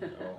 Oh.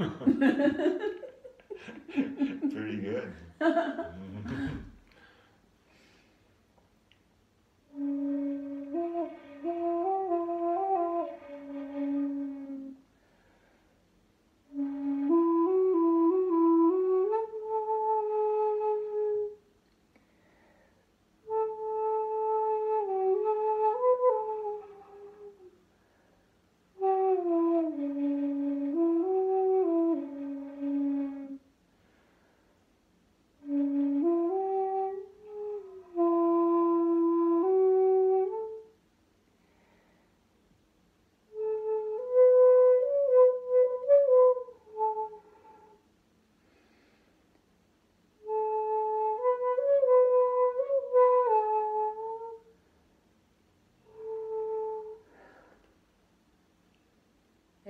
Pretty good.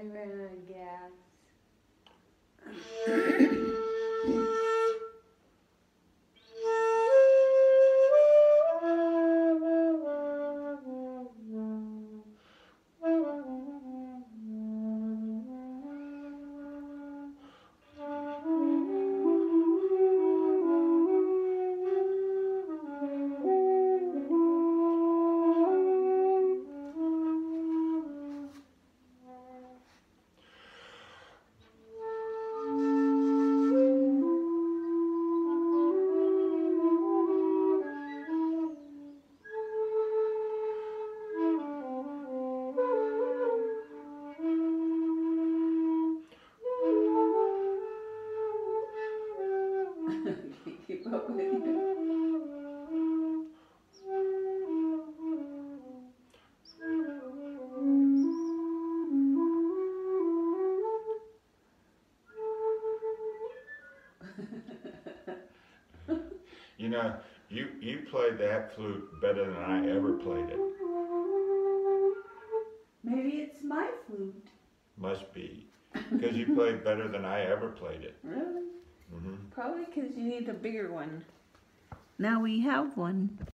I ran out of gas. Can't keep up with you. You know, you you played that flute better than I ever played it. Maybe it's my flute. Must be because you played better than I ever played it. Really? Probably because you need a bigger one. Now we have one.